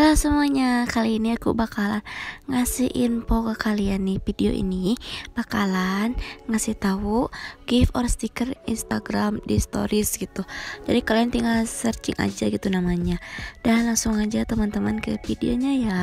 Halo semuanya, kali ini aku bakalan ngasih info ke kalian nih Video ini bakalan ngasih tahu gift or sticker Instagram di stories gitu. Jadi kalian tinggal searching aja gitu namanya. Dan langsung aja teman-teman ke videonya ya